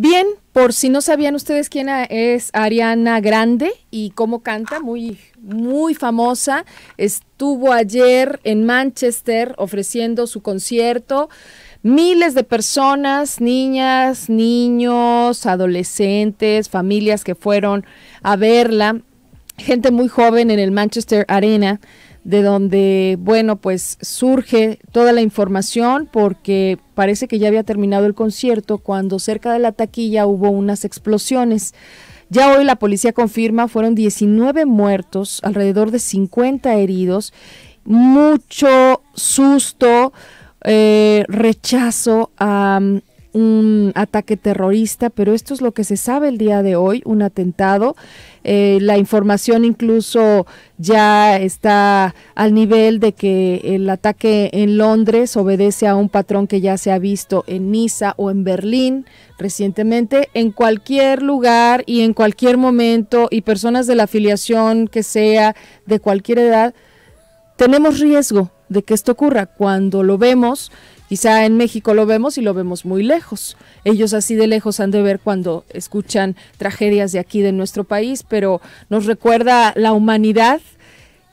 Bien, por si no sabían ustedes quién es Ariana Grande y cómo canta, muy, muy famosa. Estuvo ayer en Manchester ofreciendo su concierto. Miles de personas, niñas, niños, adolescentes, familias que fueron a verla. Gente muy joven en el Manchester Arena de donde, bueno, pues surge toda la información porque parece que ya había terminado el concierto cuando cerca de la taquilla hubo unas explosiones. Ya hoy la policía confirma fueron 19 muertos, alrededor de 50 heridos, mucho susto, eh, rechazo a un ataque terrorista, pero esto es lo que se sabe el día de hoy, un atentado. Eh, la información incluso ya está al nivel de que el ataque en Londres obedece a un patrón que ya se ha visto en Niza o en Berlín recientemente, en cualquier lugar y en cualquier momento y personas de la afiliación que sea, de cualquier edad, tenemos riesgo de que esto ocurra. Cuando lo vemos, Quizá en México lo vemos y lo vemos muy lejos. Ellos así de lejos han de ver cuando escuchan tragedias de aquí de nuestro país, pero nos recuerda la humanidad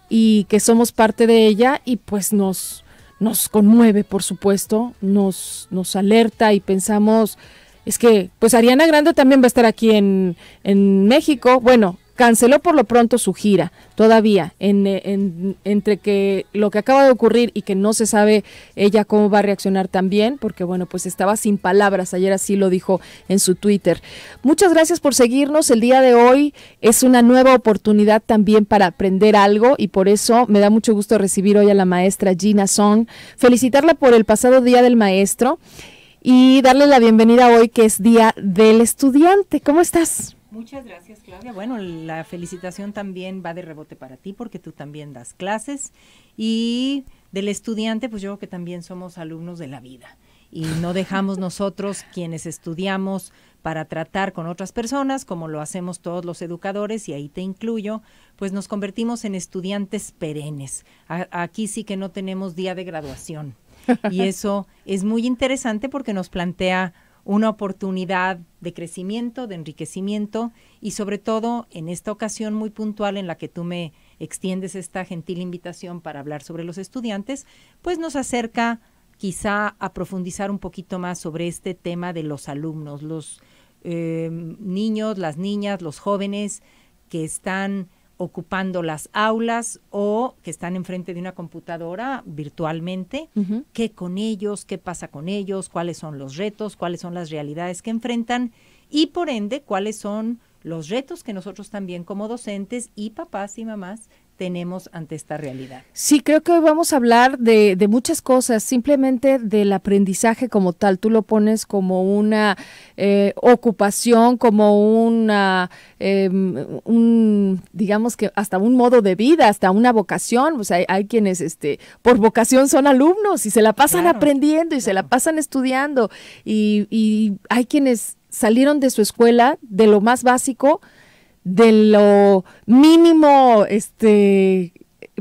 y que somos parte de ella y pues nos, nos conmueve, por supuesto, nos, nos alerta y pensamos, es que pues Ariana Grande también va a estar aquí en, en México. Bueno, canceló por lo pronto su gira, todavía, en, entre que lo que acaba de ocurrir y que no se sabe ella cómo va a reaccionar también, porque bueno, pues estaba sin palabras, ayer así lo dijo en su Twitter. Muchas gracias por seguirnos, el día de hoy es una nueva oportunidad también para aprender algo y por eso me da mucho gusto recibir hoy a la maestra Gina Song, felicitarla por el pasado Día del Maestro y darle la bienvenida hoy que es Día del Estudiante. ¿Cómo estás? Muchas gracias, Claudia. Bueno, la felicitación también va de rebote para ti porque tú también das clases y del estudiante, pues yo creo que también somos alumnos de la vida y no dejamos nosotros quienes estudiamos para tratar con otras personas, como lo hacemos todos los educadores, y ahí te incluyo, pues nos convertimos en estudiantes perennes. aquí sí que no tenemos día de graduación. Y eso es muy interesante porque nos plantea una oportunidad de crecimiento, de enriquecimiento y sobre todo en esta ocasión muy puntual en la que tú me extiendes esta gentil invitación para hablar sobre los estudiantes, pues nos acerca quizá a profundizar un poquito más sobre este tema de los alumnos, los eh, niños, las niñas, los jóvenes que están ocupando las aulas o que están enfrente de una computadora virtualmente, qué con ellos, qué pasa con ellos, cuáles son los retos, cuáles son las realidades que enfrentan y por ende cuáles son los retos que nosotros también como docentes y papás y mamás tenemos ante esta realidad. Sí, creo que hoy vamos a hablar de, muchas cosas, simplemente del aprendizaje como tal. Tú lo pones como una eh, ocupación, como una, em, un, digamos que hasta un modo de vida, hasta una vocación. O sea, hay, quienes, este, por vocación son alumnos y se la pasan aprendiendo y se la pasan estudiando y, y hay quienes salieron de su escuela de lo más básico de lo mínimo este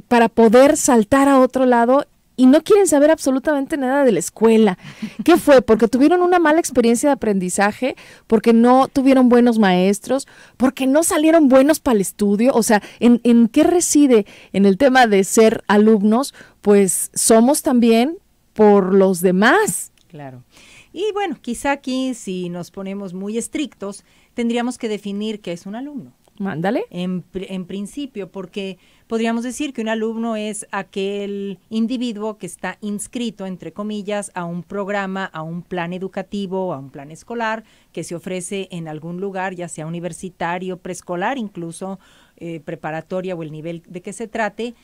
para poder saltar a otro lado y no quieren saber absolutamente nada de la escuela. ¿Qué fue? Porque tuvieron una mala experiencia de aprendizaje, porque no tuvieron buenos maestros, porque no salieron buenos para el estudio. O sea, ¿en, ¿en qué reside en el tema de ser alumnos? Pues somos también por los demás. Claro. Y bueno, quizá aquí si nos ponemos muy estrictos, tendríamos que definir qué es un alumno. Mándale. En, en, principio, porque podríamos decir que un alumno es aquel individuo que está inscrito, entre comillas, a un programa, a un plan educativo, a un plan escolar que se ofrece en algún lugar, ya sea universitario, preescolar, incluso eh, preparatoria o el nivel de que se trate,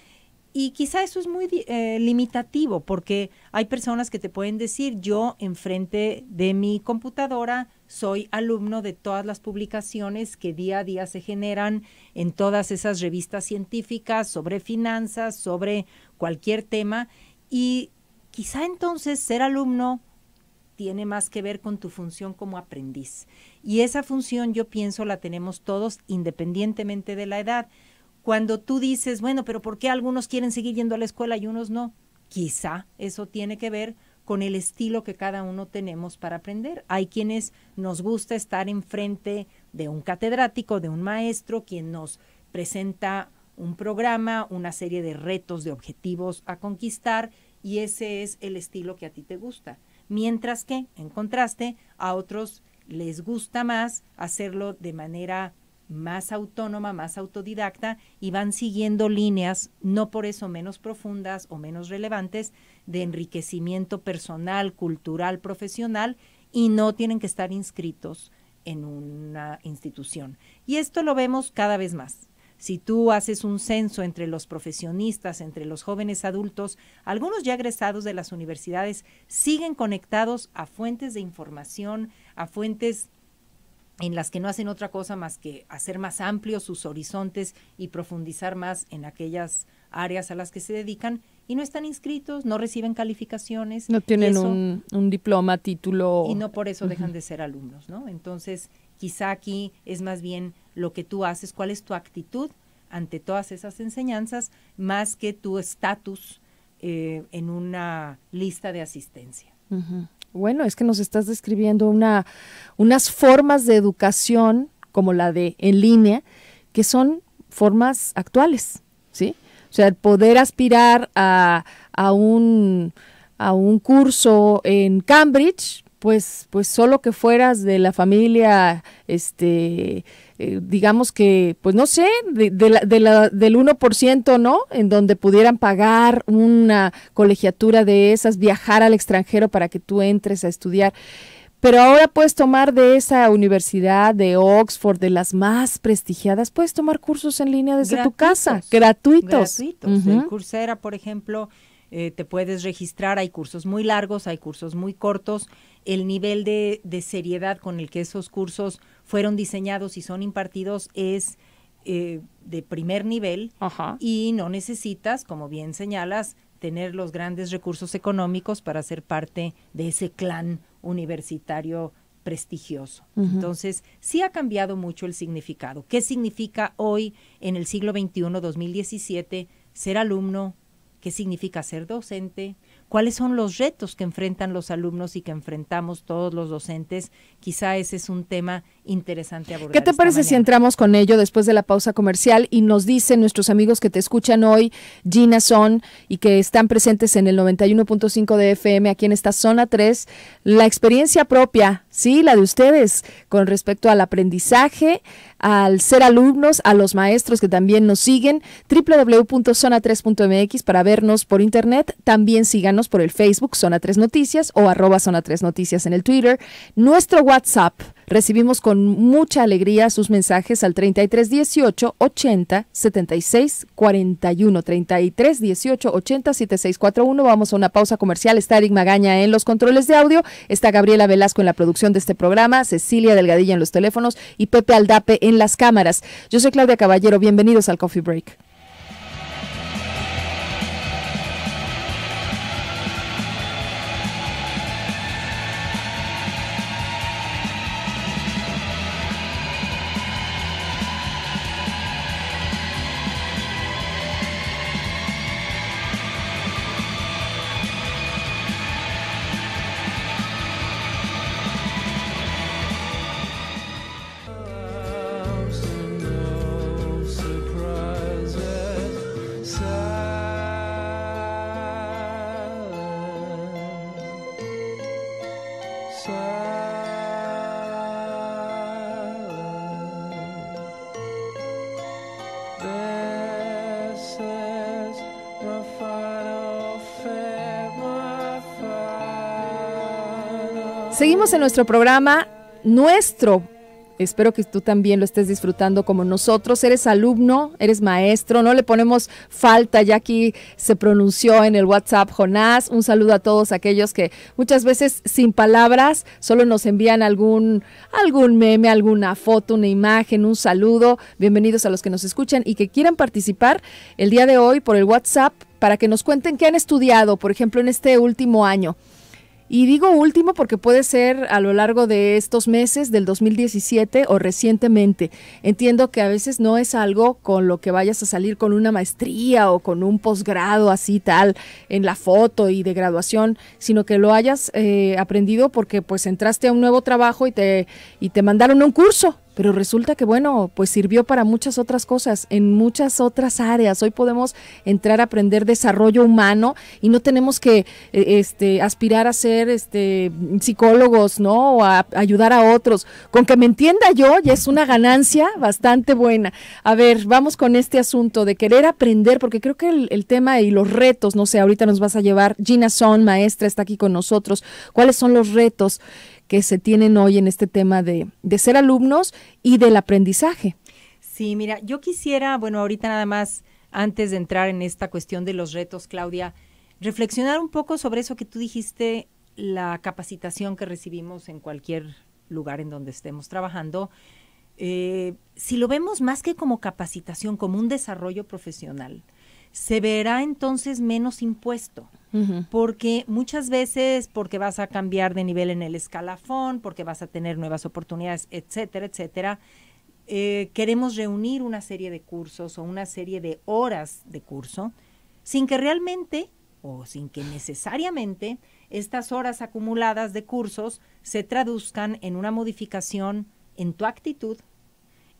y quizá eso es muy eh, limitativo porque hay personas que te pueden decir, yo enfrente de mi computadora soy alumno de todas las publicaciones que día a día se generan en todas esas revistas científicas sobre finanzas, sobre cualquier tema. Y quizá entonces ser alumno tiene más que ver con tu función como aprendiz. Y esa función yo pienso la tenemos todos independientemente de la edad. Cuando tú dices, bueno, pero ¿por qué algunos quieren seguir yendo a la escuela y unos no? Quizá eso tiene que ver con el estilo que cada uno tenemos para aprender. Hay quienes nos gusta estar enfrente de un catedrático, de un maestro, quien nos presenta un programa, una serie de retos, de objetivos a conquistar, y ese es el estilo que a ti te gusta. Mientras que, en contraste, a otros les gusta más hacerlo de manera más autónoma, más autodidacta y van siguiendo líneas, no por eso menos profundas o menos relevantes, de enriquecimiento personal, cultural, profesional y no tienen que estar inscritos en una institución. Y esto lo vemos cada vez más. Si tú haces un censo entre los profesionistas, entre los jóvenes adultos, algunos ya egresados de las universidades siguen conectados a fuentes de información, a fuentes en las que no hacen otra cosa más que hacer más amplios sus horizontes y profundizar más en aquellas áreas a las que se dedican y no están inscritos, no reciben calificaciones. No tienen un, diploma, título. Y no por eso dejan de ser alumnos, ¿no? Entonces, quizá aquí es más bien lo que tú haces, cuál es tu actitud ante todas esas enseñanzas, más que tu estatus eh, en una lista de asistencia. Bueno, es que nos estás describiendo una, unas formas de educación como la de en línea, que son formas actuales, ¿sí? O sea, poder aspirar a, a, un, a un curso en Cambridge, pues, pues solo que fueras de la familia, este, eh, digamos que, pues no sé, de, de la, del 1%, ¿no? En donde pudieran pagar una colegiatura de esas, viajar al extranjero para que tú entres a estudiar. Pero ahora puedes tomar de esa universidad, de Oxford, de las más prestigiadas, puedes tomar cursos en línea desde tu casa, gratuitos. Gratuitos. En Coursera, por ejemplo, eh, te puedes registrar, hay cursos muy largos, hay cursos muy cortos. El nivel de, de seriedad con el que esos cursos fueron diseñados y son impartidos es eh, de primer nivel y no necesitas, como bien señalas, tener los grandes recursos económicos para ser parte de ese clan universitario prestigioso. Entonces, sí ha cambiado mucho el significado. ¿Qué significa hoy, en el siglo XXI, 2017, ser alumno? ¿Qué significa ser docente? Cuáles son los retos que enfrentan los alumnos y que enfrentamos todos los docentes. Quizá ese es un tema interesante abordar. ¿Qué te parece si entramos con ello después de la pausa comercial y nos dicen nuestros amigos que te escuchan hoy, Gina Son, y que están presentes en el 91.5 de FM aquí en esta zona 3, la experiencia propia, sí, la de ustedes con respecto al aprendizaje, al ser alumnos, a los maestros que también nos siguen, www.zona3.mx para vernos por internet, también síganos por el Facebook Zona 3 Noticias o arroba Zona 3 Noticias en el Twitter, nuestro WhatsApp Recibimos con mucha alegría sus mensajes al 33 18 80 76 41 33 18 80 76 41. Vamos a una pausa comercial. Está Eric Magaña en los controles de audio, está Gabriela Velasco en la producción de este programa, Cecilia Delgadilla en los teléfonos y Pepe Aldape en las cámaras. Yo soy Claudia Caballero. Bienvenidos al Coffee Break. Seguimos en nuestro programa, nuestro Espero que tú también lo estés disfrutando como nosotros. Eres alumno, eres maestro, no le ponemos falta, ya aquí se pronunció en el WhatsApp Jonás. Un saludo a todos aquellos que muchas veces sin palabras solo nos envían algún, algún meme, alguna foto, una imagen, un saludo. Bienvenidos a los que nos escuchan y que quieran participar el día de hoy por el WhatsApp para que nos cuenten qué han estudiado, por ejemplo, en este último año Y digo último porque puede ser a lo largo de estos meses del 2017 o recientemente. Entiendo que a veces no es algo con lo que vayas a salir con una maestría o con un posgrado así tal en la foto y de graduación, sino que lo hayas eh, aprendido porque pues entraste a un nuevo trabajo y te, y te mandaron un curso pero resulta que bueno, pues sirvió para muchas otras cosas, en muchas otras áreas. Hoy podemos entrar a aprender desarrollo humano y no tenemos que eh, este, aspirar a ser este, psicólogos, ¿no? O a, ayudar a otros. Con que me entienda yo ya es una ganancia bastante buena. A ver, vamos con este asunto de querer aprender, porque creo que el, el tema y los retos, no sé, ahorita nos vas a llevar, Gina Son, maestra, está aquí con nosotros. ¿Cuáles son los retos? Que se tienen hoy en este tema de, de ser alumnos y del aprendizaje. Sí, mira, yo quisiera, bueno, ahorita nada más, antes de entrar en esta cuestión de los retos, Claudia, reflexionar un poco sobre eso que tú dijiste, la capacitación que recibimos en cualquier lugar en donde estemos trabajando. Eh, si lo vemos más que como capacitación, como un desarrollo profesional, se verá entonces menos impuesto porque muchas veces porque vas a cambiar de nivel en el escalafón, porque vas a tener nuevas oportunidades, etcétera, etcétera, eh, queremos reunir una serie de cursos o una serie de horas de curso sin que realmente o sin que necesariamente estas horas acumuladas de cursos se traduzcan en una modificación en tu actitud,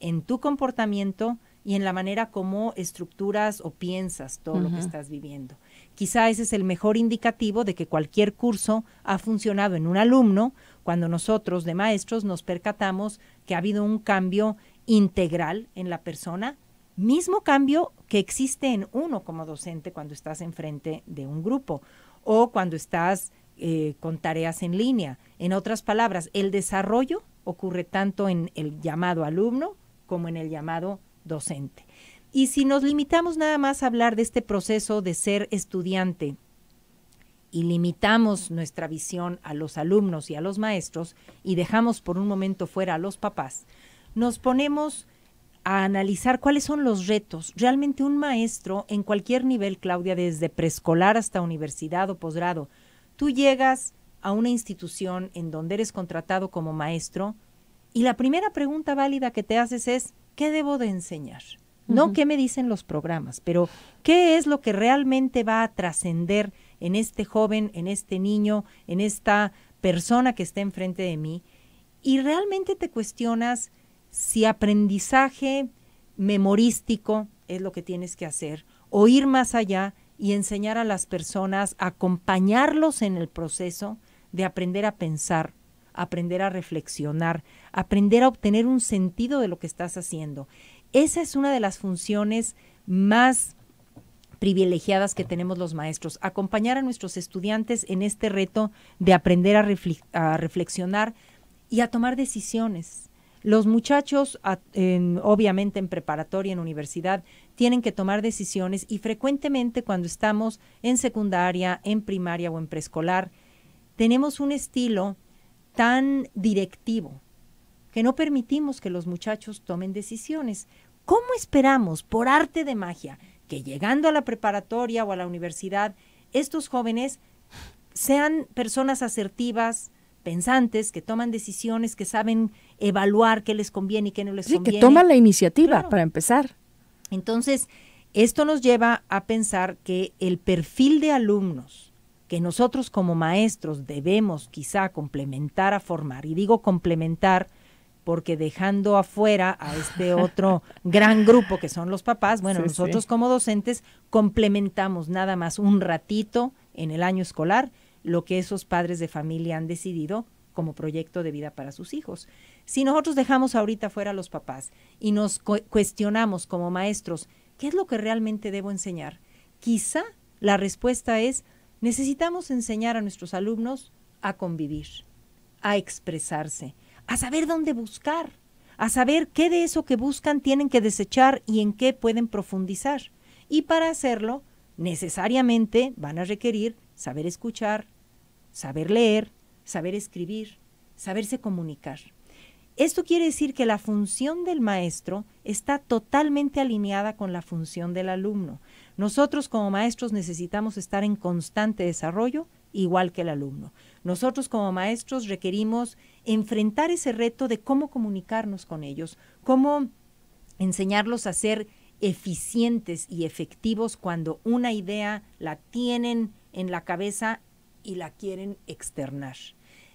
en tu comportamiento y en la manera como estructuras o piensas todo lo que estás viviendo. Quizá ese es el mejor indicativo de que cualquier curso ha funcionado en un alumno cuando nosotros de maestros nos percatamos que ha habido un cambio integral en la persona, mismo cambio que existe en uno como docente cuando estás enfrente de un grupo o cuando estás eh, con tareas en línea. En otras palabras, el desarrollo ocurre tanto en el llamado alumno como en el llamado docente. Y si nos limitamos nada más a hablar de este proceso de ser estudiante y limitamos nuestra visión a los alumnos y a los maestros y dejamos por un momento fuera a los papás, nos ponemos a analizar cuáles son los retos. Realmente un maestro en cualquier nivel, Claudia, desde preescolar hasta universidad o posgrado, tú llegas a una institución en donde eres contratado como maestro y la primera pregunta válida que te haces es, ¿qué debo de enseñar? No qué me dicen los programas, pero qué es lo que realmente va a trascender en este joven, en este niño, en esta persona que está enfrente de mí. Y realmente te cuestionas si aprendizaje memorístico es lo que tienes que hacer, o ir más allá y enseñar a las personas, acompañarlos en el proceso de aprender a pensar, aprender a reflexionar, aprender a obtener un sentido de lo que estás haciendo. Esa es una de las funciones más privilegiadas que tenemos los maestros, acompañar a nuestros estudiantes en este reto de aprender a, reflexionar y a tomar decisiones. Los muchachos, obviamente en preparatoria, en universidad, tienen que tomar decisiones y frecuentemente cuando estamos en secundaria, en primaria o en preescolar, tenemos un estilo tan directivo, que no permitimos que los muchachos tomen decisiones. ¿Cómo esperamos, por arte de magia, que llegando a la preparatoria o a la universidad, estos jóvenes sean personas asertivas, pensantes, que toman decisiones, que saben evaluar qué les conviene y qué no les conviene? Sí, que toman la iniciativa para empezar. Entonces, esto nos lleva a pensar que el perfil de alumnos que nosotros como maestros debemos quizá complementar a formar, y digo complementar porque dejando afuera a este otro gran grupo que son los papás, bueno, nosotros como docentes complementamos nada más un ratito en el año escolar lo que esos padres de familia han decidido como proyecto de vida para sus hijos. Si nosotros dejamos ahorita fuera a los papás y nos cuestionamos como maestros, ¿qué es lo que realmente debo enseñar? Quizá la respuesta es, necesitamos enseñar a nuestros alumnos a convivir, a expresarse, a saber dónde buscar, a saber qué de eso que buscan tienen que desechar y en qué pueden profundizar. Y para hacerlo, necesariamente van a requerir saber escuchar, saber leer, saber escribir, saberse comunicar. Esto quiere decir que la función del maestro está totalmente alineada con la función del alumno. Nosotros como maestros necesitamos estar en constante desarrollo igual que el alumno. Nosotros como maestros requerimos enfrentar ese reto de cómo comunicarnos con ellos, cómo enseñarlos a ser eficientes y efectivos cuando una idea la tienen en la cabeza y la quieren externar.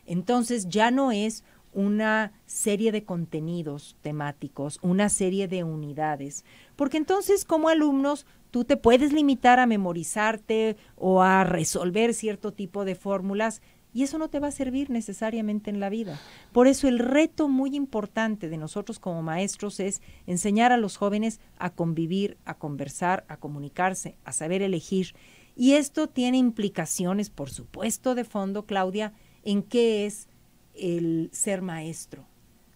Entonces ya no es una serie de contenidos temáticos, una serie de unidades, porque entonces como alumnos tú te puedes limitar a memorizarte o a resolver cierto tipo de fórmulas y eso no te va a servir necesariamente en la vida. Por eso el reto muy importante de nosotros como maestros es enseñar a los jóvenes a convivir, a conversar, a comunicarse, a saber elegir. Y esto tiene implicaciones, por supuesto, de fondo, Claudia, en qué es el ser maestro.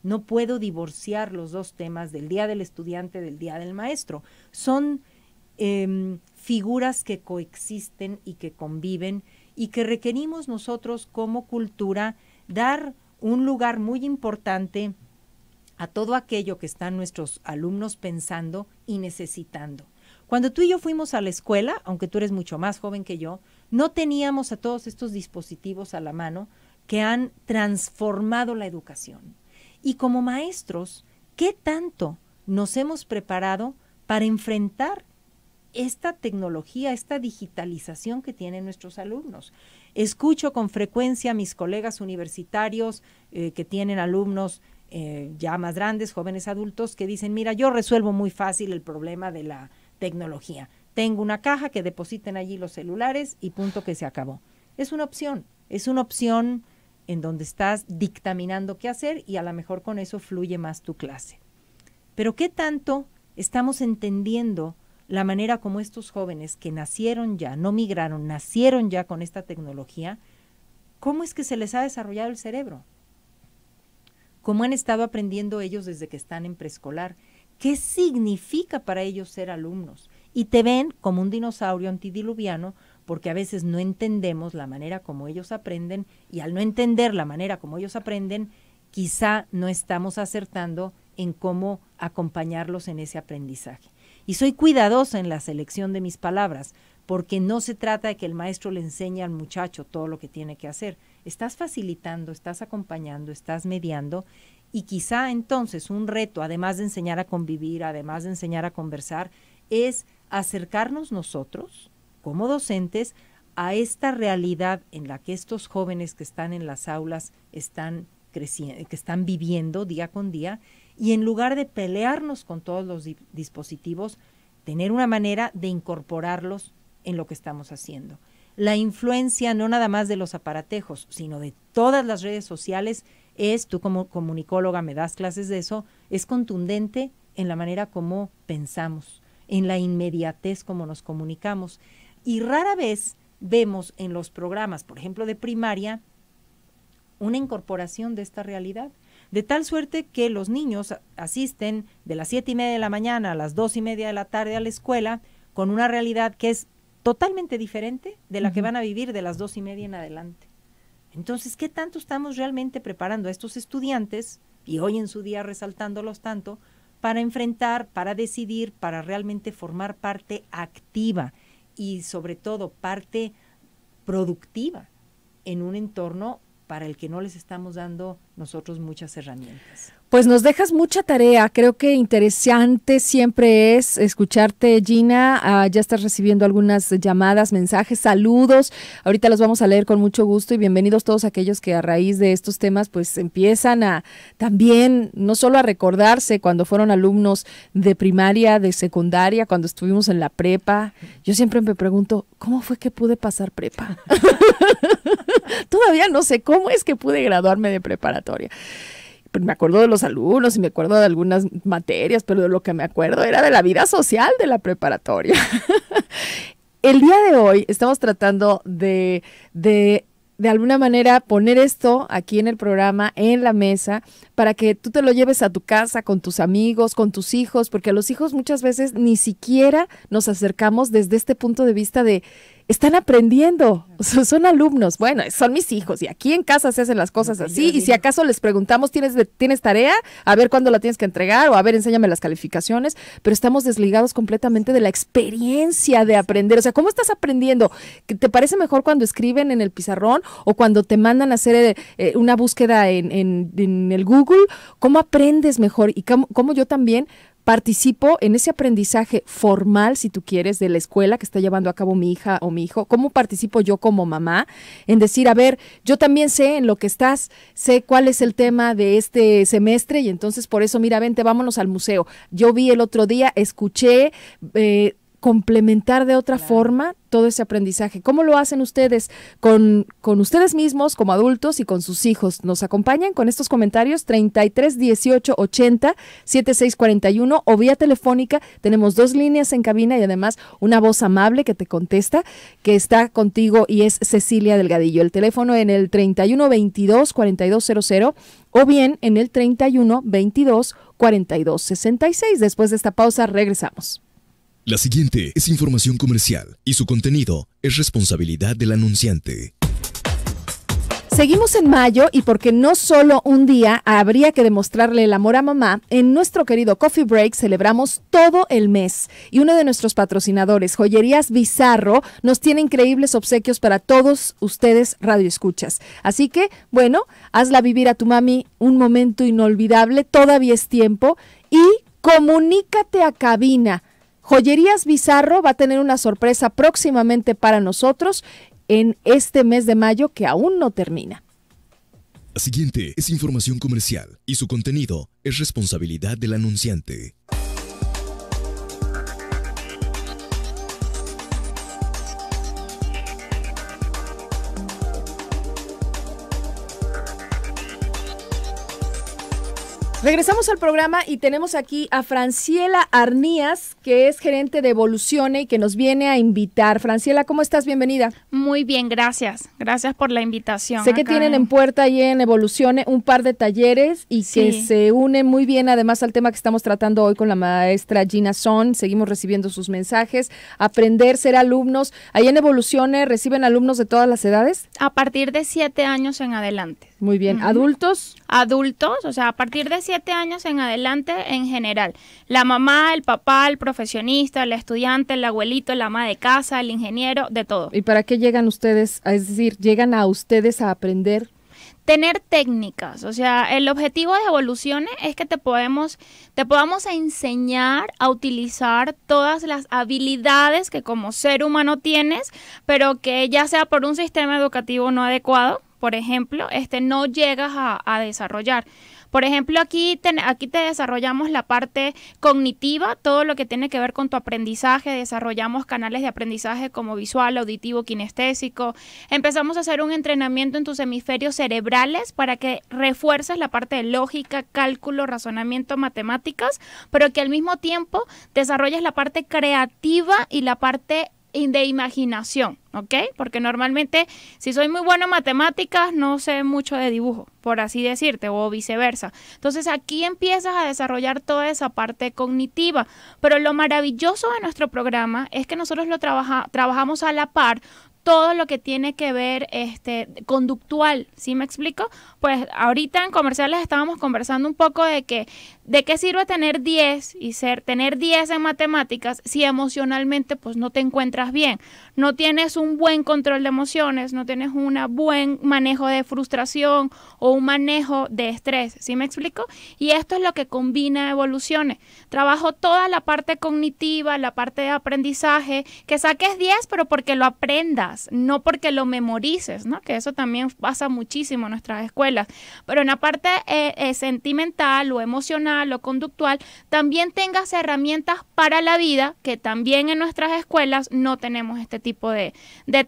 No puedo divorciar los dos temas del día del estudiante del día del maestro. Son em, figuras que coexisten y que conviven y que requerimos nosotros como cultura dar un lugar muy importante a todo aquello que están nuestros alumnos pensando y necesitando. Cuando tú y yo fuimos a la escuela, aunque tú eres mucho más joven que yo, no teníamos a todos estos dispositivos a la mano que han transformado la educación. Y como maestros, ¿qué tanto nos hemos preparado para enfrentar esta tecnología, esta digitalización que tienen nuestros alumnos? Escucho con frecuencia a mis colegas universitarios eh, que tienen alumnos eh, ya más grandes, jóvenes adultos, que dicen, mira, yo resuelvo muy fácil el problema de la tecnología. Tengo una caja que depositen allí los celulares y punto que se acabó. Es una opción, es una opción en donde estás dictaminando qué hacer y a lo mejor con eso fluye más tu clase. Pero ¿qué tanto estamos entendiendo la manera como estos jóvenes que nacieron ya, no migraron, nacieron ya con esta tecnología, cómo es que se les ha desarrollado el cerebro? ¿Cómo han estado aprendiendo ellos desde que están en preescolar? ¿Qué significa para ellos ser alumnos? Y te ven como un dinosaurio antidiluviano porque a veces no entendemos la manera como ellos aprenden y al no entender la manera como ellos aprenden, quizá no estamos acertando en cómo acompañarlos en ese aprendizaje. Y soy cuidadosa en la selección de mis palabras, porque no se trata de que el maestro le enseñe al muchacho todo lo que tiene que hacer. Estás facilitando, estás acompañando, estás mediando y quizá entonces un reto, además de enseñar a convivir, además de enseñar a conversar, es acercarnos nosotros como docentes a esta realidad en la que estos jóvenes que están en las aulas están creciendo, que están viviendo día con día, y en lugar de pelearnos con todos los dispositivos, tener una manera de incorporarlos en lo que estamos haciendo. La influencia no nada más de los aparatejos, sino de todas las redes sociales es, tú como comunicóloga me das clases de eso, es contundente en la manera como pensamos, en la inmediatez como nos comunicamos. Y rara vez vemos en los programas, por ejemplo, de primaria, una incorporación de esta realidad. De tal suerte que los niños asisten de las siete y media de la mañana a las dos y media de la tarde a la escuela con una realidad que es totalmente diferente de la que van a vivir de las dos y media en adelante. Entonces, ¿qué tanto estamos realmente preparando a estos estudiantes, y hoy en su día resaltándolos tanto, para enfrentar, para decidir, para realmente formar parte activa y sobre todo parte productiva en un entorno para el que no les estamos dando nosotros muchas herramientas. Pues nos dejas mucha tarea. Creo que interesante siempre es escucharte, Gina. Ah, ya estás recibiendo algunas llamadas, mensajes, saludos. Ahorita los vamos a leer con mucho gusto y bienvenidos todos aquellos que a raíz de estos temas pues empiezan a también no solo a recordarse cuando fueron alumnos de primaria, de secundaria, cuando estuvimos en la prepa. Yo siempre me pregunto, ¿cómo fue que pude pasar prepa? Todavía no sé cómo es que pude graduarme de preparatoria. Pues, me acuerdo de los alumnos y me acuerdo de algunas materias, pero de lo que me acuerdo era de la vida social de la preparatoria. El día de hoy estamos tratando de, de, de alguna manera poner esto aquí en el programa, en la mesa, para que tú te lo lleves a tu casa con tus amigos, con tus hijos, porque a los hijos muchas veces ni siquiera nos acercamos desde este punto de vista de están aprendiendo, son alumnos. Bueno, son mis hijos y aquí en casa se hacen las cosas así. Y si acaso les preguntamos, ¿tienes, ¿tienes tarea? A ver cuándo la tienes que entregar o a ver, enséñame las calificaciones. Pero estamos desligados completamente de la experiencia de aprender. O sea, ¿cómo estás aprendiendo? ¿Te parece mejor cuando escriben en el pizarrón o cuando te mandan a hacer eh, una búsqueda en, en, el Google? ¿Cómo aprendes mejor? Y cómo yo también participo en ese aprendizaje formal, si tú quieres, de la escuela que está llevando a cabo mi hija o mi hijo? ¿Cómo participo yo como mamá en decir, a ver, yo también sé en lo que estás, sé cuál es el tema de este semestre y entonces por eso, mira, vente, vámonos al museo. Yo vi el otro día, escuché, eh, complementar de otra forma todo ese aprendizaje. ¿Cómo lo hacen ustedes con, con ustedes mismos como adultos y con sus hijos? ¿Nos acompañan con estos comentarios? 33 18 80 76 41 o vía telefónica. Tenemos dos líneas en cabina y además una voz amable que te contesta, que está contigo y es Cecilia Delgadillo. El teléfono en el 31 22 4200 o bien en el 31 22 42 66. Después de esta pausa regresamos. La siguiente es información comercial y su contenido es responsabilidad del anunciante. Seguimos en mayo y porque no solo un día habría que demostrarle el amor a mamá, en nuestro querido Coffee Break celebramos todo el mes y uno de nuestros patrocinadores, Joyerías Bizarro, nos tiene increíbles obsequios para todos ustedes radioescuchas. Así que, bueno, hazla vivir a tu mami un momento inolvidable, todavía es tiempo y comunícate a cabina Joyerías Bizarro va a tener una sorpresa próximamente para nosotros en este mes de mayo que aún no termina. La siguiente es información comercial y su contenido es responsabilidad del anunciante. Regresamos al programa y tenemos aquí a Franciela Arnías, que es gerente de Evolucione y que nos viene a invitar. Franciela, ¿cómo estás? Bienvenida. Muy bien, gracias. Gracias por la invitación. Sé que tienen en puerta y en Evolucione un par de talleres y que se unen muy bien además al tema que estamos tratando hoy con la maestra Gina Son. Seguimos recibiendo sus mensajes. Aprender, ser alumnos. Ahí en Evolucione reciben alumnos de todas las edades. A partir de siete años en adelante. Muy bien. ¿Adultos? Adultos, o sea, a partir de siete años en adelante en general. La mamá, el papá, el profesionista, el estudiante, el abuelito, la ama de casa, el ingeniero, de todo. ¿Y para qué llegan ustedes? Es decir, ¿llegan a ustedes a aprender? tener técnicas, o sea, el objetivo de evoluciones es que te podemos, te podamos enseñar a utilizar todas las habilidades que como ser humano tienes, pero que ya sea por un sistema educativo no adecuado, por ejemplo, este, no llegas a, desarrollar. Por ejemplo, aquí te, aquí te desarrollamos la parte cognitiva, todo lo que tiene que ver con tu aprendizaje, desarrollamos canales de aprendizaje como visual, auditivo, kinestésico. Empezamos a hacer un entrenamiento en tus hemisferios cerebrales para que refuerces la parte de lógica, cálculo, razonamiento, matemáticas, pero que al mismo tiempo desarrolles la parte creativa y la parte de imaginación, ¿ok? Porque normalmente si soy muy bueno en matemáticas no sé mucho de dibujo, por así decirte, o viceversa. Entonces aquí empiezas a desarrollar toda esa parte cognitiva, pero lo maravilloso de nuestro programa es que nosotros lo trabaja, trabajamos a la par todo lo que tiene que ver este conductual, ¿sí me explico? Pues ahorita en comerciales estábamos conversando un poco de que de qué sirve tener 10 y ser tener 10 en matemáticas si emocionalmente pues no te encuentras bien, no tienes un buen control de emociones, no tienes un buen manejo de frustración o un manejo de estrés, ¿sí me explico? Y esto es lo que combina evoluciones. Trabajo toda la parte cognitiva, la parte de aprendizaje, que saques 10 pero porque lo aprendas no porque lo memorices, ¿no? Que eso también pasa muchísimo en nuestras escuelas. Pero en la parte eh, eh, sentimental o emocional o conductual, también tengas herramientas para la vida, que también en nuestras escuelas no tenemos este tipo de,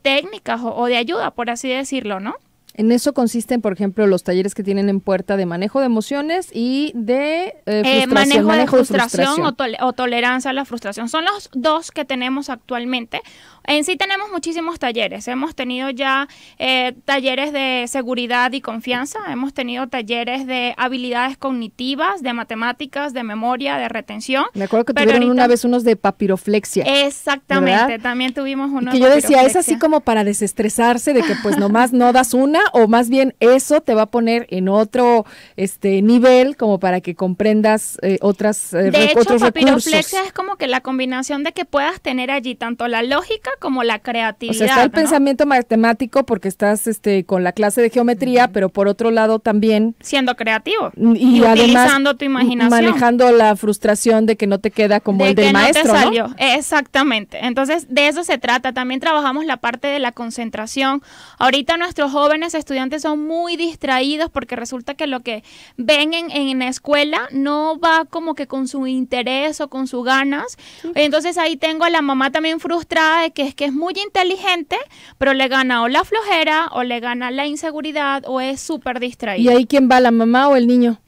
técnicas o, de ayuda, por así decirlo, ¿no? En eso consisten, por ejemplo, los talleres que tienen en puerta de manejo de emociones y de eh, manejo, de frustración, O, tolerancia a la frustración. Son los dos que tenemos actualmente. En sí tenemos muchísimos talleres. Hemos tenido ya eh, talleres de seguridad y confianza, hemos tenido talleres de habilidades cognitivas, de matemáticas, de memoria, de retención. Me acuerdo que tuvieron una vez unos de papiroflexia. Exactamente, también tuvimos unos. que yo decía, es así como para desestresarse de que pues nomás no das una o más bien eso te va a poner en otro este nivel como para que comprendas eh, otras eh, de hecho, papiroflexia es como que la combinación de que puedas tener allí tanto la lógica como la creatividad. O sea, está el pensamiento matemático porque estás este con la clase de geometría, pero por otro lado también siendo creativo y, utilizando tu imaginación, manejando la frustración de que no te queda como el del maestro, ¿no? Exactamente. Entonces, de eso se trata. También trabajamos la parte de la concentración. Ahorita nuestros jóvenes estudiantes son muy distraídos porque resulta que lo que ven en, en la escuela no va como que con su interés o con sus ganas. Entonces ahí tengo a la mamá también frustrada de que es que es muy inteligente, pero le gana o la flojera o le gana la inseguridad o es súper distraído. ¿Y ahí quién va, la mamá o el niño?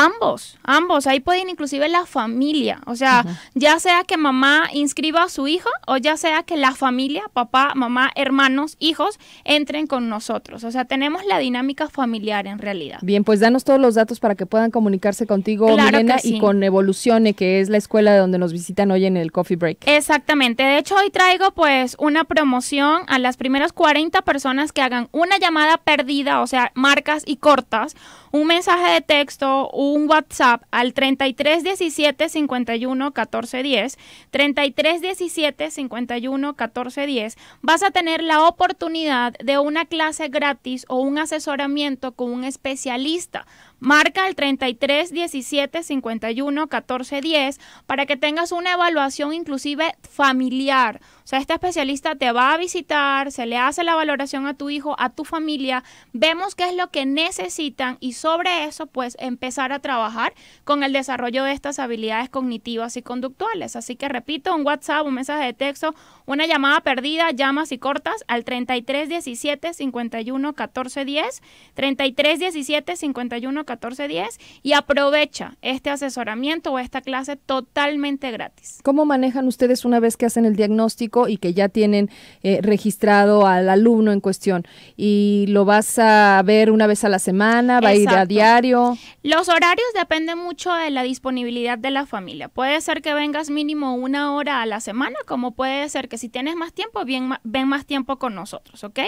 Ambos, ambos, ahí pueden inclusive la familia, o sea, ya sea que mamá inscriba a su hijo o ya sea que la familia, papá, mamá, hermanos, hijos, entren con nosotros, o sea, tenemos la dinámica familiar en realidad. Bien, pues danos todos los datos para que puedan comunicarse contigo, Milena, y con Evolucione, que es la escuela de donde nos visitan hoy en el Coffee Break. Exactamente, de hecho hoy traigo pues una promoción a las primeras 40 personas que hagan una llamada perdida, o sea, marcas y cortas, un mensaje de texto, un WhatsApp al 33 17 51 14 10, 33 17 51 14 10, vas a tener la oportunidad de una clase gratis o un asesoramiento con un especialista Marca el 33 17 51 14 10 para que tengas una evaluación inclusive familiar. O sea, este especialista te va a visitar, se le hace la valoración a tu hijo, a tu familia, vemos qué es lo que necesitan y sobre eso pues empezar a trabajar con el desarrollo de estas habilidades cognitivas y conductuales. Así que repito, un WhatsApp, un mensaje de texto, una llamada perdida, llamas y cortas al 33 17 51 14 10, 33 17 51 1410 y aprovecha este asesoramiento o esta clase totalmente gratis. ¿Cómo manejan ustedes una vez que hacen el diagnóstico y que ya tienen eh, registrado al alumno en cuestión? ¿Y lo vas a ver una vez a la semana? ¿Va a ir a diario? Los horarios dependen mucho de la disponibilidad de la familia. Puede ser que vengas mínimo una hora a la semana, como puede ser que si tienes más tiempo, bien, ven más tiempo con nosotros, ¿ok?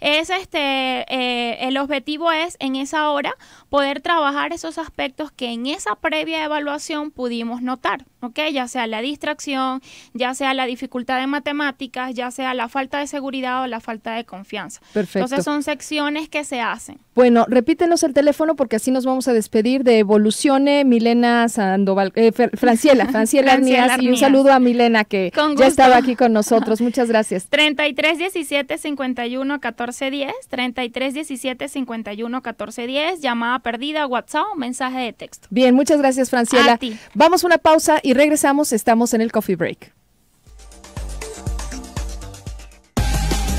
Es este, eh, el objetivo es en esa hora poder trabajar esos aspectos que en esa previa evaluación pudimos notar, ¿ok? Ya sea la distracción, ya sea la dificultad de matemáticas, ya sea la falta de seguridad o la falta de confianza. Perfecto. Entonces son secciones que se hacen. Bueno, repítenos el teléfono porque así nos vamos a despedir de Evolucione, Milena Sandoval, eh, Franciela, Franciela, Arnías, y un saludo a Milena que ya estaba aquí con nosotros. Muchas gracias. 33 17 51 14 10, 33 17 51 14 10, llamada perdida, WhatsApp, mensaje de texto. Bien, muchas gracias, Franciela. Vamos a una pausa y regresamos. Estamos en el Coffee Break.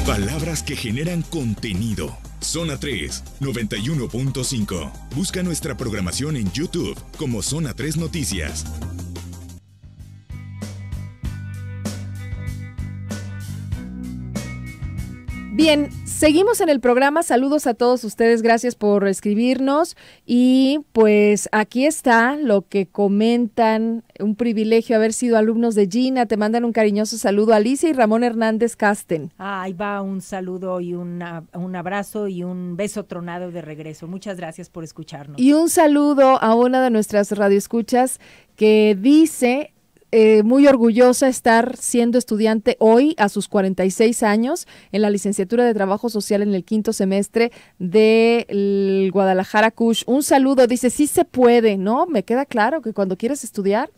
Palabras que generan contenido. Zona 3, 91.5. Busca nuestra programación en YouTube como Zona 3 Noticias. Bien, seguimos en el programa. Saludos a todos ustedes. Gracias por escribirnos. Y pues aquí está lo que comentan. Un privilegio haber sido alumnos de Gina. Te mandan un cariñoso saludo a Alicia y Ramón Hernández Casten. ahí va un saludo y un abrazo y un beso tronado de regreso. Muchas gracias por escucharnos. Y un saludo a una de nuestras radioescuchas que dice eh, muy orgullosa estar siendo estudiante hoy a sus 46 años en la licenciatura de Trabajo Social en el quinto semestre de Guadalajara Cush. Un saludo, dice, sí se puede, ¿no? Me queda claro que cuando quieres estudiar.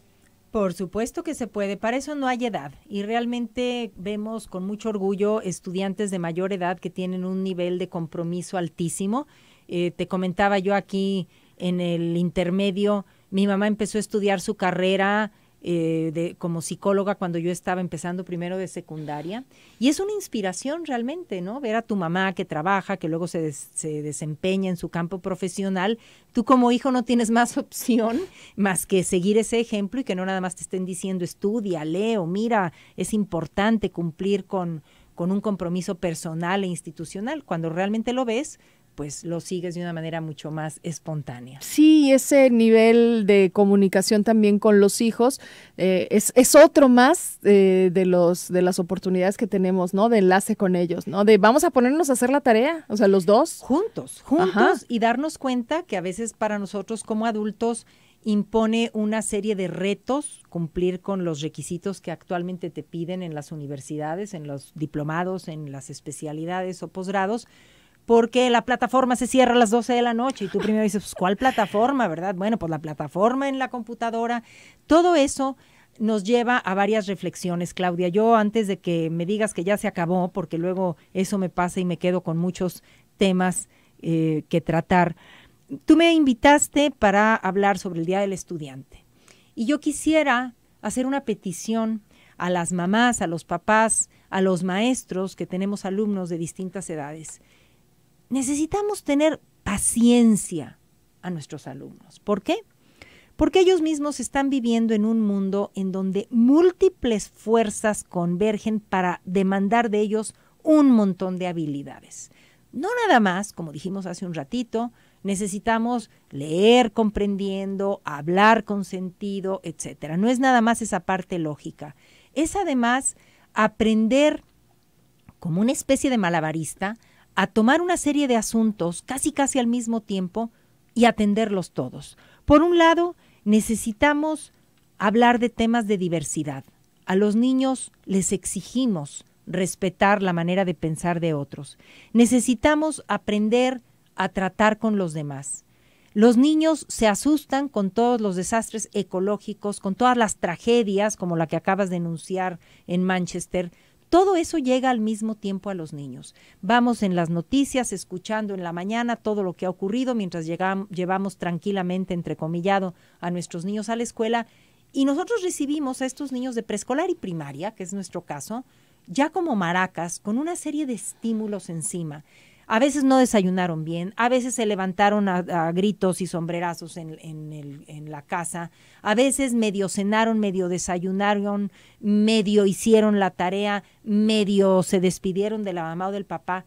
Por supuesto que se puede, para eso no hay edad y realmente vemos con mucho orgullo estudiantes de mayor edad que tienen un nivel de compromiso altísimo. Eh, te comentaba yo aquí en el intermedio, mi mamá empezó a estudiar su carrera eh, de, como psicóloga cuando yo estaba empezando primero de secundaria. Y es una inspiración realmente, ¿no? Ver a tu mamá que trabaja, que luego se, se desempeña en su campo profesional. Tú como hijo no tienes más opción más que seguir ese ejemplo y que no nada más te estén diciendo estudia, leo, mira, es importante cumplir con, con un compromiso personal e institucional. Cuando realmente lo ves, pues lo sigues de una manera mucho más espontánea. Sí, ese nivel de comunicación también con los hijos eh, es, es, otro más eh, de los de las oportunidades que tenemos, ¿no? De enlace con ellos, ¿no? De vamos a ponernos a hacer la tarea, o sea, los dos. Juntos, juntos y darnos cuenta que a veces para nosotros como adultos impone una serie de retos, cumplir con los requisitos que actualmente te piden en las universidades, en los diplomados, en las especialidades o posgrados, porque la plataforma se cierra a las 12 de la noche y tú primero dices, pues, ¿cuál plataforma, verdad? Bueno, pues la plataforma en la computadora. Todo eso nos lleva a varias reflexiones, Claudia. Yo antes de que me digas que ya se acabó, porque luego eso me pasa y me quedo con muchos temas eh, que tratar, tú me invitaste para hablar sobre el Día del Estudiante. Y yo quisiera hacer una petición a las mamás, a los papás, a los maestros que tenemos alumnos de distintas edades necesitamos tener paciencia a nuestros alumnos. ¿Por qué? Porque ellos mismos están viviendo en un mundo en donde múltiples fuerzas convergen para demandar de ellos un montón de habilidades. No nada más, como dijimos hace un ratito, necesitamos leer comprendiendo, hablar con sentido, etcétera. No es nada más esa parte lógica. Es además aprender como una especie de malabarista a tomar una serie de asuntos casi casi al mismo tiempo y atenderlos todos. Por un lado, necesitamos hablar de temas de diversidad. A los niños les exigimos respetar la manera de pensar de otros. Necesitamos aprender a tratar con los demás. Los niños se asustan con todos los desastres ecológicos, con todas las tragedias como la que acabas de enunciar en Manchester, todo eso llega al mismo tiempo a los niños. Vamos en las noticias, escuchando en la mañana todo lo que ha ocurrido mientras llegamos, llevamos tranquilamente, entrecomillado, a nuestros niños a la escuela. Y nosotros recibimos a estos niños de preescolar y primaria, que es nuestro caso, ya como maracas, con una serie de estímulos encima. A veces no desayunaron bien, a veces se levantaron a, gritos y sombrerazos en, en, la casa, a veces medio cenaron, medio desayunaron, medio hicieron la tarea, medio se despidieron de la mamá o del papá.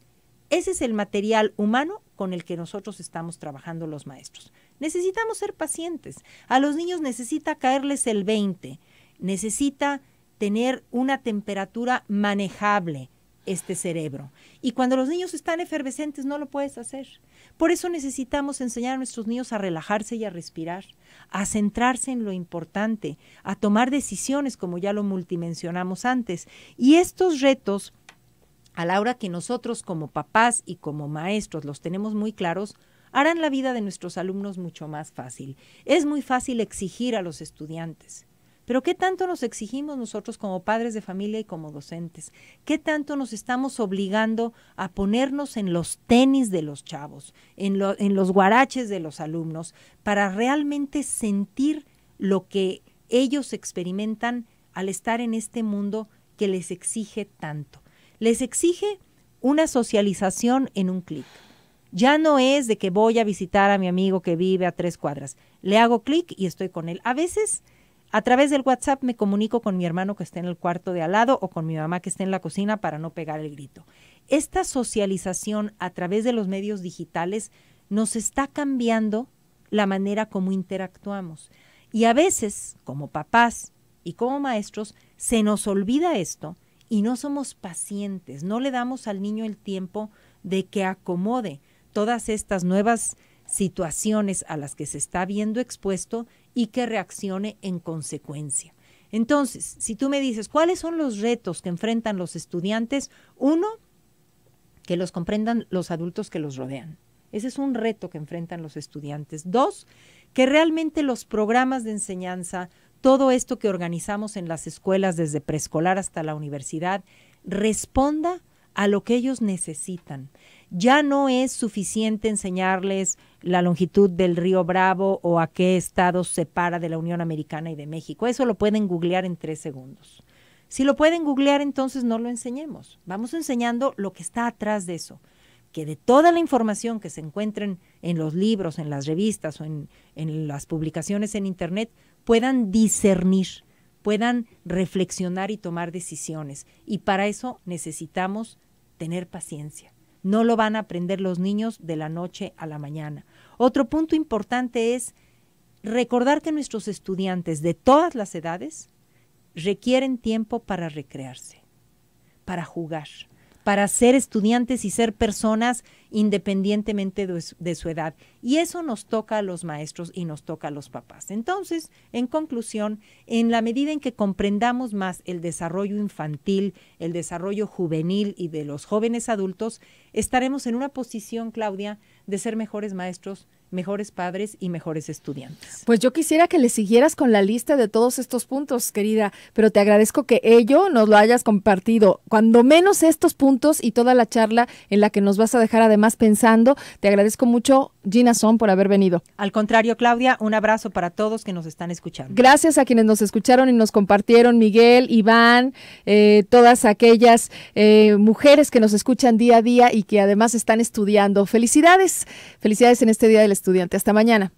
Ese es el material humano con el que nosotros estamos trabajando los maestros. Necesitamos ser pacientes. A los niños necesita caerles el 20, necesita tener una temperatura manejable este cerebro. Y cuando los niños están efervescentes no lo puedes hacer. Por eso necesitamos enseñar a nuestros niños a relajarse y a respirar, a centrarse en lo importante, a tomar decisiones como ya lo multimensionamos antes. Y estos retos, a la hora que nosotros como papás y como maestros los tenemos muy claros, harán la vida de nuestros alumnos mucho más fácil. Es muy fácil exigir a los estudiantes. Pero ¿qué tanto nos exigimos nosotros como padres de familia y como docentes? ¿Qué tanto nos estamos obligando a ponernos en los tenis de los chavos, en, los guaraches de los alumnos, para realmente sentir lo que ellos experimentan al estar en este mundo que les exige tanto? Les exige una socialización en un clic. Ya no es de que voy a visitar a mi amigo que vive a tres cuadras. Le hago clic y estoy con él. A veces a través del WhatsApp me comunico con mi hermano que está en el cuarto de al lado o con mi mamá que está en la cocina para no pegar el grito. Esta socialización a través de los medios digitales nos está cambiando la manera como interactuamos. Y a veces, como papás y como maestros, se nos olvida esto y no somos pacientes, no le damos al niño el tiempo de que acomode todas estas nuevas situaciones a las que se está viendo expuesto y que reaccione en consecuencia. Entonces, si tú me dices, ¿cuáles son los retos que enfrentan los estudiantes? Uno, que los comprendan los adultos que los rodean. Ese es un reto que enfrentan los estudiantes. Dos, que realmente los programas de enseñanza, todo esto que organizamos en las escuelas desde preescolar hasta la universidad, responda a lo que ellos necesitan. Ya no es suficiente enseñarles la longitud del río Bravo o a qué estado separa de la Unión Americana y de México. Eso lo pueden googlear en tres segundos. Si lo pueden googlear, entonces no lo enseñemos. Vamos enseñando lo que está atrás de eso. Que de toda la información que se encuentren en los libros, en las revistas o en, en las publicaciones en Internet, puedan discernir, puedan reflexionar y tomar decisiones. Y para eso necesitamos tener paciencia. No lo van a aprender los niños de la noche a la mañana. Otro punto importante es recordar que nuestros estudiantes de todas las edades requieren tiempo para recrearse, para jugar, para ser estudiantes y ser personas independientemente de su, edad. Y eso nos toca a los maestros y nos toca a los papás. Entonces, en conclusión, en la medida en que comprendamos más el desarrollo infantil, el desarrollo juvenil y de los jóvenes adultos, estaremos en una posición, Claudia, de ser mejores maestros, mejores padres y mejores estudiantes. Pues yo quisiera que le siguieras con la lista de todos estos puntos, querida, pero te agradezco que ello nos lo hayas compartido, cuando menos estos puntos y toda la charla en la que nos vas a dejar además pensando. Te agradezco mucho, Gina Son, por haber venido. Al contrario, Claudia, un abrazo para todos que nos están escuchando. Gracias a quienes nos escucharon y nos compartieron, Miguel, Iván, eh, todas aquellas eh, mujeres que nos escuchan día a día y que además están estudiando. Felicidades, felicidades en este Día del Estudiante. Hasta mañana.